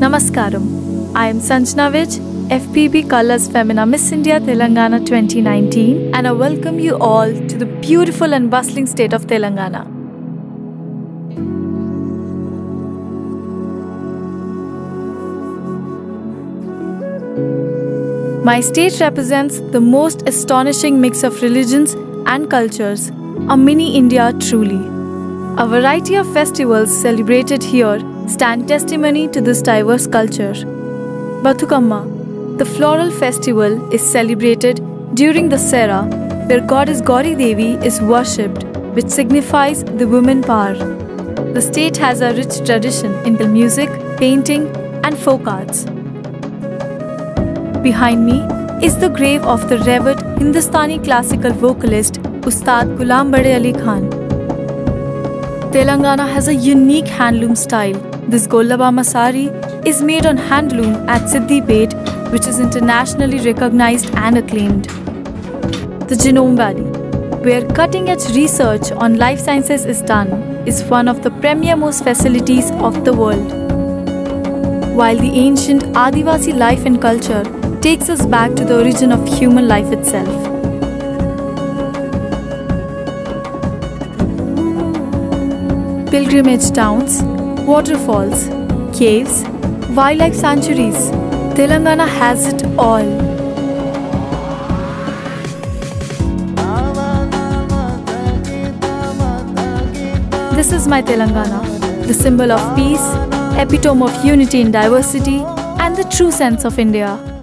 Namaskaram. I am Sanjana Vij, fbb Colors Femina Miss India Telangana 2019, and I welcome you all to the beautiful and bustling state of Telangana. My state represents the most astonishing mix of religions and cultures, a mini India truly. A variety of festivals celebrated here stand testimony to this diverse culture. Bathukamma, the floral festival, is celebrated during Dussehra, where goddess Gauri Devi is worshipped, which signifies the woman power. The state has a rich tradition in the music, painting, and folk arts. Behind me is the grave of the revered Hindustani classical vocalist Ustad Gulam Bade Ali Khan. Telangana has a unique handloom style. This Gollabhama sari is made on handloom at Siddipet, which is internationally recognized and acclaimed. The Genome Valley, where cutting edge research on life sciences is done, is one of the premier most facilities of the world. While the ancient Adivasi life and culture takes us back to the origin of human life itself. Pilgrimage towns, waterfalls, caves, wildlife sanctuaries. Telangana has it all. This is my Telangana, the symbol of peace, epitome of unity in diversity, and the true sense of India.